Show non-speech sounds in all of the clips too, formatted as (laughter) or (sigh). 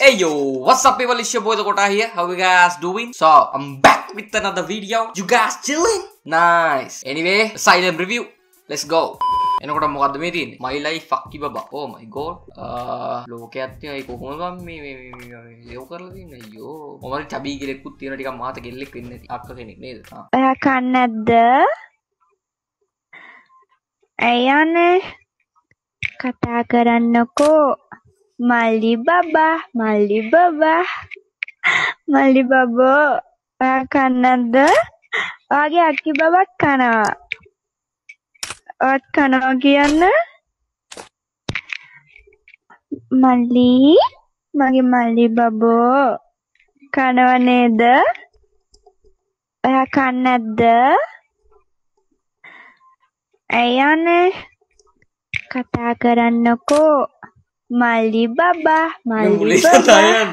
Hey yo, what's up people? It's your boy the Kota here. How you guys doing? So, I'm back with another video. You guys chilling? Nice. Anyway, silent review. Let's go. එනකොට මොකක්ද මේ තියන්නේ මයිලයි ෆක්කි බබ ඕ මයි ගෝඩ් ලෝක ඇත්තයි කොහොම මේ යෝ කරලා තින්න යෝ මොමරි චබී කෙෙකුත් තියෙන ටික මාත කෙල්ලෙක් වෙන්න අක්ක කෙනෙක් නේද ඔයා කන්නැද්ද ඇයනේ කතා කරන්නකෝ මල්ලි බබා මල්ලි බබා මල්ලි බබෝ ඔයා කන්නද්ද ඔයාගේ අක්කි බබක් කනවා ඔත් කනවා කියන්න මල්ලි මගේ මල්ලි බබෝ කනව නේද ඔයා කන්නැද්ද ඇයනේ කතා කරන්නකෝ මල්ලි බබා මල්ලි බබා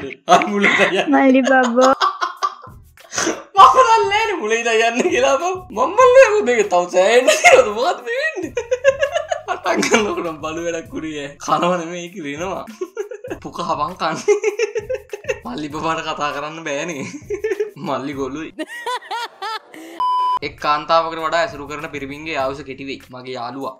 මල්ලි බබෝ මහලල්ලෑන මුලේ යන්න කියලා මම්මල්ලය උදේ තවසෑන්න මොකත් වෙන්න පටන්ගන්නකට බලු වැඩක් කුරිය කනවන මේක රෙනවා පුක හබං කන්න මල්ලි බපාට කතා කරන්න බෑනේ මල්ලි ගොල්ලුයි එක් කාන්තාවකට වඩා ඇසරු කරන පිරිමින්ගේ අවස කෙටිවෙයි මගේ යාලුවා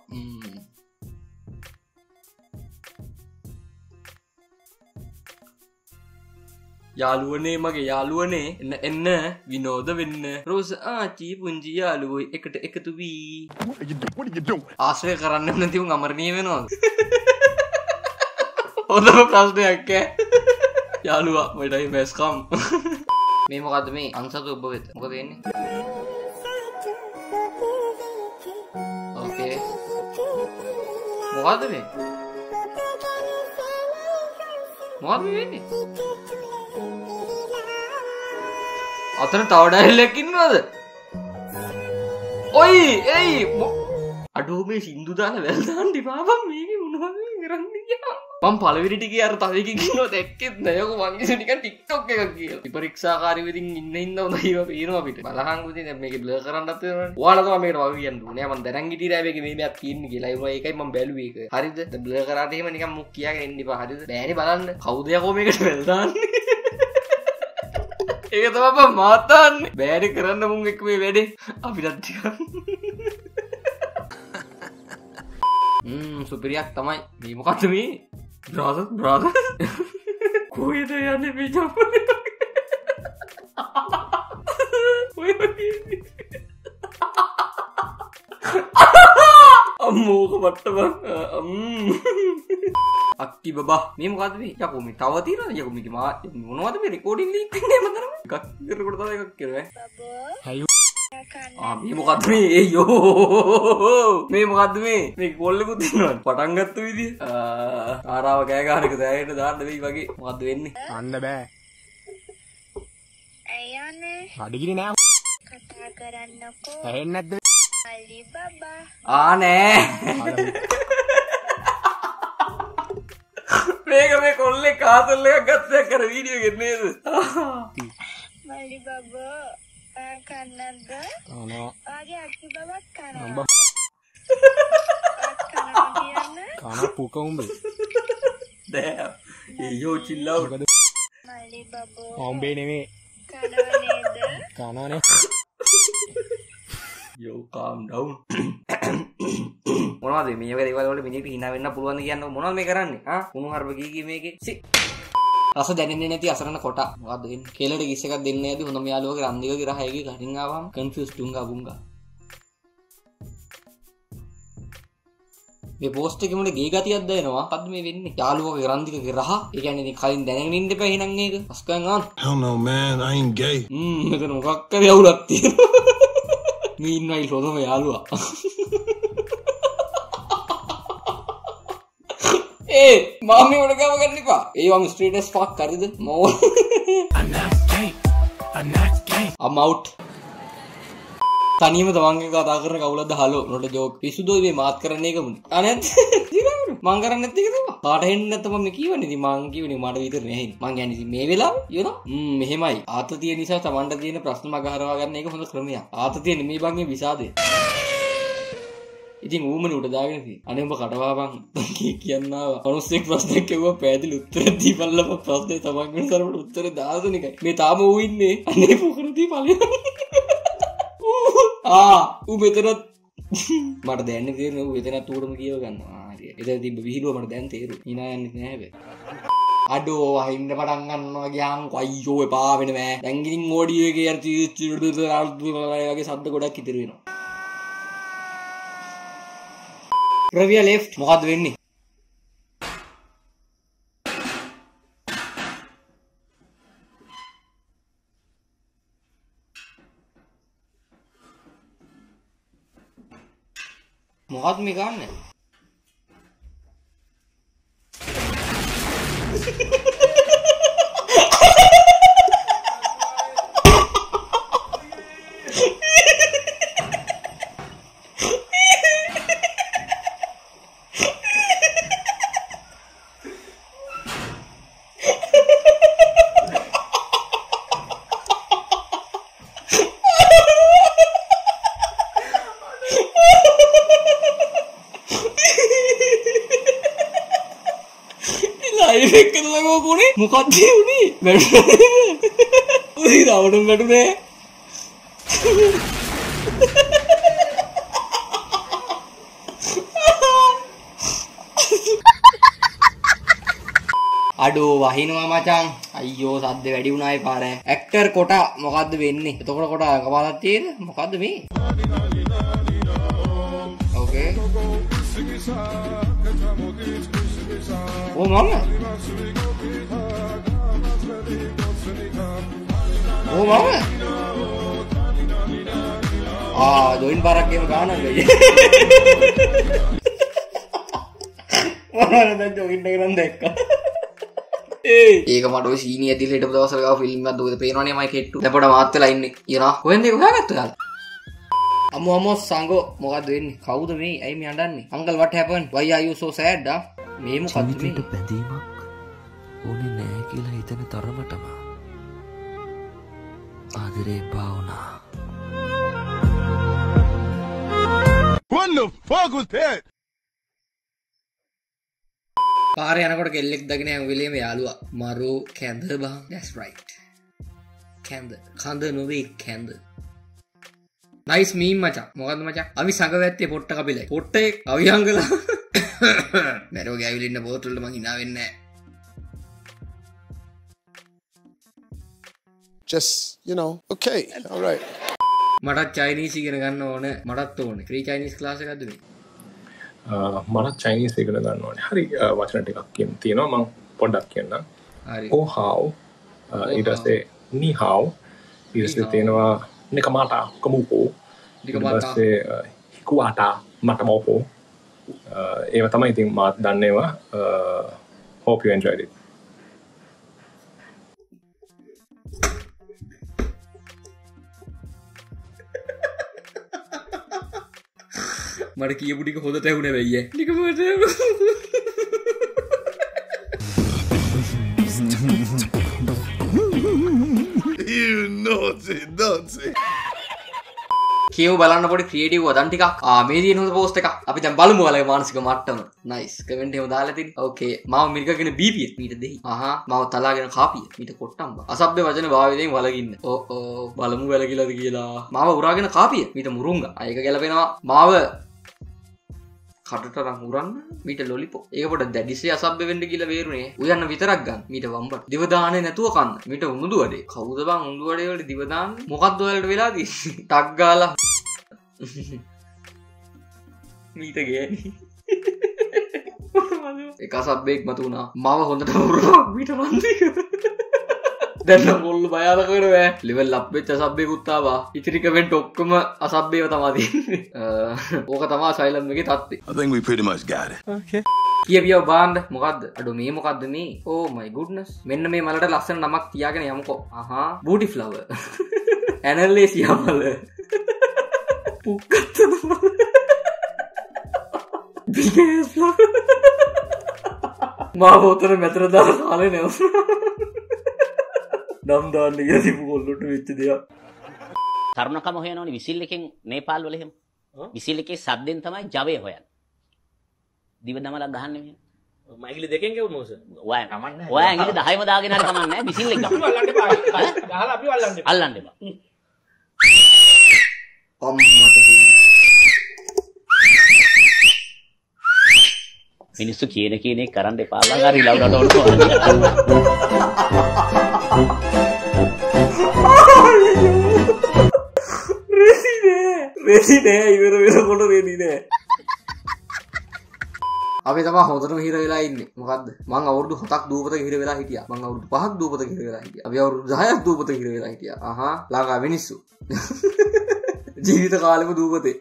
යාළුවනේ මගේ යාළුවනේ. එන්න එන්න විනෝද වෙන්න. රෝස ආචී පුංචි යාළුවයි එකට එකතු වී. ආශ්‍රය කරන්න නැතිවුන් අමරණය වෙනවා හොඳම ප්‍රශ්නයක් යාළුවා වැඩයි මැස්කම් මේ මොකද මේ අන්සතු ඔබ වෙත? මොක වෙන්නේ? ඕකේ මොකද මේ? මොකද වෙන්නේ? අතන තවඩැල්ලැකින්නවද ඔයි එයි අඩෝ මේ සිින්දු දාන වැල්දාන් ටිපාපම් මේක මුණුව කරන්න මම් පලවිරිටික අර තවකිකින්න දැක්කෙත් නයක වංගිටික ටික්ටොක් එක කිය පරික්ෂාකාරවිතින් ඉන්න ඉන්න දයිව පේනවා පිට බලහංගුති මේක බ්ල කරන්නත් වාලක මේට වගියන් නෑම දැරංගිට රෑක මේමයක් තියන්න කියලාම එකයි ම බැලුවේක හරිද? බ්ල කරටම නික මුක් කියා එන්න පහරිද බෑනි බලන්න. කෞදයකෝමකට වෙල්දාන්නේ ඒක තම මාතාන්න බෑඩි කරන්න මුන් එක් මේ වැඩේ. අපි රත්තික සුපිරියක් තමයි. මීමකත මේ? බ්‍රාස බ්‍රාස කොයද යන්න ජප අම්මෝක පට්ටබ අක්ටි බා. මේ මොකද මේ? යකුමි තව තියෙන යකුමික මා මොනවද මේ රෙකෝඩින් ලීක් වෙන්නේ මතන එකක් කරකට තව එකක් කරේ හැයු. ආ මේ මොකද්ද මේ? ඒ යෝ මේ මොකද්ද මේ? මේ කොල්ලෙකුත් ඉන්නවා පටන් ගත්ත විදිය. ආරාව කෑ ගන්නක දැයට දාන්න වෙයි වගේ. මොකද්ද වෙන්නේ? අන්න බෑ. අඩිගිරි නෑ. කතා කරන්නකෝ. ඇහෙන්නේ නැද්ද? මල්ලි බබා ආ නෑ කාතල්ල එකක් ගත්තයක් කර වීඩියෝ ගෙන්නේද කියන්න කන පුක උඹ දෑ ඒයෝ චිල්ලාව මල්ලි බබෝ ඔම්බේ නෙමේ කනනේ යෝ කාම් ඩවුන් මොනවද මේ වගේ දේවල් වලට මිනිහට hina වෙන්න පුළුවන් කියන්න මොනවද මේ කරන්නේ? ආ කුණු හර්ප කී කී මේකේ? සි රස දැනෙන්නේ නැති අසරණ කොට මොකද්ද වෙන්නේ? කෙලට කිස් එකක් දෙන්නේ නැති හොඳම යාළුවගේ රන්දික ගිරහයගේ කටින් ආවම කන්ෆියුස් ඩුංගා බුංගා මේ පෝස්ට් එකේ මුල ගේ ගතියක් දැනෙනවා? මොකද්ද මේ වෙන්නේ? යාළුවගේ රන්දික ගිරහ? ඒ කියන්නේ ඉතින් කලින් දැනගෙන ඉන්න එපා එහෙනම් ඒක අස්කන් ආන් Hell no, man. I ain't gay. ම් මෙතන මොකක් කරේ අවුලක් තියෙනවා. (laughs) මේ ඉන්නයි හොඳම යාළුවා (laughs) ඒ මාම උඩ ගම ගන්න එපා. ඒ වම් ස්ට්‍රීටස් ෆක් හරිද? මෝ I'm out. තනියම තමන්ගේ කතා කරන කවුලද හලෝ නොට ජෝක් පිසුදෝ මේ මාත් කරන එක මුද අනත් මං කරන්න නැති එක තමයි. කාට හෙන්න නැත්නම් මම කියවන්නේ ඉතින් මං කියවනේ මට විතර නෙහෙයි. මං කියන්නේ ඉතින් මේ වෙලාවේ යනවා ම් මෙහෙමයි. ආතතිය නිසා තමන්ට තියෙන ප්‍රශ්න මග හරවා ගන්න එක හොඳ ක්‍රමයක්. ආතතිය නෙමෙයි බංගේ විසාදේ ඉතින් ඌමන උට දාගෙන අනෙම කටවාබං කියන්න අනුස්සෙක් ප්‍රශ්නයක් කෙව පැදිලි උත්තර දී පල්ලම ප්‍රශ්නය තමන්ගෙන සරට උත්තර දාසනික මේ තාම ඌඉන්නේ අනේ පොකරදී පල ආ ඌ මෙතරත් මට දැන්න තේරන වෙතන තූරම කියව ගන්න ආරිය එත තිබ විහිලුව මට දැන් තේරු හිනායන්න නැබ අඩෝ අහින්න පටන්ගන්නවා ගයාන් අයියෝ පාවෙනවෑ දැංගිින් ෝඩියගේ අර්තිගේ සද්ද ගොඩක් ඉතිරෙනවා ප්‍රවිය ලෙෆ් මොකක්ද වෙන්නේ? මොකත් මේ ගන්න? ලයික ලකෝකුණේ මොකක්දේ වුණේ වැ (laughs) උදී දවටම් වැටුනේ (laughs) අඩෝ වහිනවා මචං. අයියෝ සද්ද වැඩි වුණායි පාර ඇක්ටර් කොට මොකක්ද වෙන්නේ? එතකොට කොට අඟපාලක් තියෙන මොකක්ද මේ? ඕකේ ඕ මම ඕ මම ආ ජොයින් පාරක්ගේම ගානන් ගයි මොනවද දැන් ජොයින් එක නම් දැක්කා ඒක මට සීනිය දිලට දවසක ෆිල්ම් දුද පේනවානේ මයි කෙට්ටු. දැපට මාත්තලා ඉන්න කියන කොහෙන්ද හොයාගත්ත යාල අම අමෝ සංගෝ. මොකක්ද වෙන්නේ? කවුද මේ? ඇයි මේ අඬන්නේ? Uncle what happened why are you so sad ඩා මේ මොකද්ද මේ? ජීවිතයට බැඳීමක් ඕනේ නෑ කියලා හිතන තරමටම ආදරේ භාවනා What the fuck was that? පාර යනකොට කෙල්ලෙක් දගෙන ඇවිලේම යාලුවා මරු කැන්ද බා. That's right. කැන්ද කඳ නොවේ කැන්ද නයිස් මීම් මචා. මොකද මචා? අපි සඟ ඇත්තේ පොට්ට කපිලයි පොට්ටේ අවියංගල (coughs) මැරෝ ගැවිලන්න පෝතුල්ල ම හිනාවෙන්න Just, you know, okay, all right. මටත් චයිනීසි ගෙන ගන්න ඕන. මටත් ඕන. ක්‍රී චයිනිස් ලාසකදම මනත් චයිනිස් එකන ගන්න ඕනේ. හරි අ, වචන ටිකක් කියෙන් තියෙනවා. මං පොඩ්ඩක් කියන්න හරි. ඕ හාව් ඊටස්සේ නිහාව් ඊටස්සේ තියෙනවා නිකමාටා කමුකෝ. ඊටස්සේ හිකුවාටා මටමෝපෝ ඒව තමයි ඉතින් මාත් දන්නේවා. හෝප enjoyed it. මට කියපුටික හොඳ තැවුණ වෙయ్య නිකමට කියව බලන්න පොඩි ක්‍රියටව දන් ටික ආමේ දිය හොඳ පෝස්ට එක අපි දැන් බලමු වලගේ මානසික මට්ටම. නයිස් කමෙන්ට් එහෙම දාලා තින්. ඕකේ මාව මිරිකගෙන බීපිය මීට දෙහි. අහා මාව තලාගෙන කාපිය. මීට කොට්ටම් බා. අසභ්‍ය වචන භාවිතයෙන් වලගින්න ඕ ඕ බලමු වැලකිලාද කියලා. මාව උරාගෙන කාපිය. මීට මුරුංග. අයක ගැලපෙනවා. මාව කටටරම් උරන්න මීට ලොලිපෝ ඒකට දැඩිසේ අසභ්‍ය වෙන්ඩ කියල වේරුණේ උයන්න විතරක් ගන්න. මීට වම්බට. දිවදානය නැතුව කන්න. මීට උුදු වඩේ. කවුද බං උුදු වඩේවලට දිවදාන්න මොකක්දවලට වෙලාදී (laughs) ටක්ගාලා (laughs) මීට ගෑන (laughs) එක සබ්බෙක් මතු වුණා. මව හොඳට වුරා මීට මන්දික දැන්න කොල්ල බයාලකරවෑ ලෙවල් ලබ්වෙච්ච සබ්බය කුත්තාවා ඉතිරිකවෙන්ට ඔක්කම අසබ්බයව තමාති (laughs) ඕක තමා සයිලම්ගේ තත්ති I think we pretty much got it. කියවියව බාන්ඩ මොකක්ද අඩු මේ මොකක්ද මේ? ඕ මයි ගුඩ්නස් මෙන්න මේ මලට ලස්සන නමක් තියාගෙන යමකෝ. අහා. බූටි ෆ්ලව ඇනල්ලේ සියමල පුක්කත්ත මා හෝතර මෙතරදා කාලය නැව නම් දාන්න ඉ තිබු කොල්ලොට වෙච්ච දෙයක්. තරුණකම හොයනවනි විසිල් එකෙන් නේපාල් වලහෙම විසිල් එකේ සද්දෙන් තමයි ජවය හොයන් දිව දමලක් ගහන්න මෙහෙම. මයිගලි දෙකෙන් ගෙව මෝස ඔය ඔය ඇඟිලි 10ම දාගෙන හරි කමන්නේ විසිල් එක ගහන්න. ගහලා අපි වල්ලන්න අල්ලන්න එපා. අම්මට මිනිස්සු කියන කියන එක කරන්න එපා. ලා හරි ලව්ඩට ඕන රෙදි නෑ ඉවර වෙනකොට රෙදි නෑ. අපි තම හොඳටම හිර වෙලා ඉන්න. මොකක්ද මං අවුරදු හතක් දූපත හිර වෙලා හිටිය. මං අවුරුදු පහක් දූපත හිර වෙලා හිටිය. අපි අවුරුදු දහයක් දූපත හිර වෙලා හිටිය. අහ ලාගා මිනිස්සු. ජීවිත කාලෙම දූපතේ.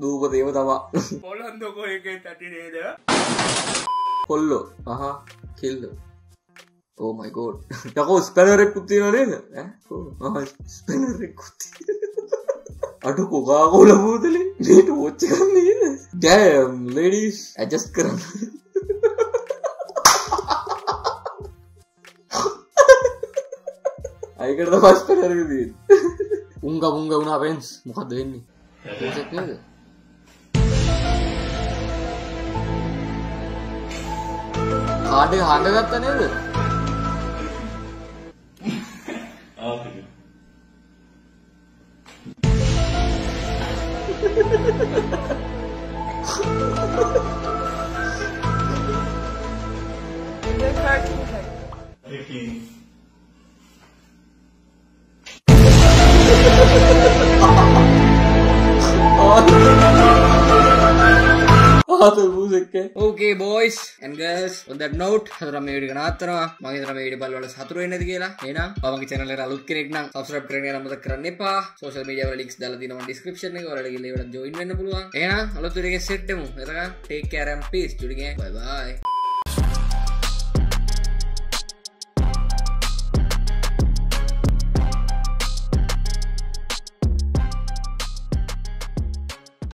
දූපතේම තමා. පොලන්දකො එක තටි නේද? කොල්ලෝ. අහ කෙල්ල. ඕ මයිකෝඩ් යකෝ ස්පැනරෙක් කුත්තින නේද? ස්පැනරෙක් කුත්ති අඩු කොකාකෝල බූතල නට ෝච්චකන්නේ ඩෑම් ලඩිස් ඇජස් කරන්න. අයකට පස් පනරදී උංග උංග වුණා පෙන්ස් මොකක්ද වෙන්නේ? ෝසක්නද කාඩ හඬගත්ත නේද? Thank you. ඕකේ බෝයිස් ඇන්ගස් ඔොද නොට් හතර මේඩි නත්තනවා මගේ තර මේඩි බල්වල සතුර වෙන්නද කියලා. එන මගේ චනල අලුත් කෙනෙක්න සබස්්‍රප් කරන නමත කරන්න එපා. සෝෂල් මීඩිය ලික් දල දින ඩිස්ක්‍රපෂන වලට ජොයින් වන්න පුළුවන්. එන අලතුරගේ සෙට්ටමු එතක ටේක් කෑරම් පිස් චුඩිගේ බයි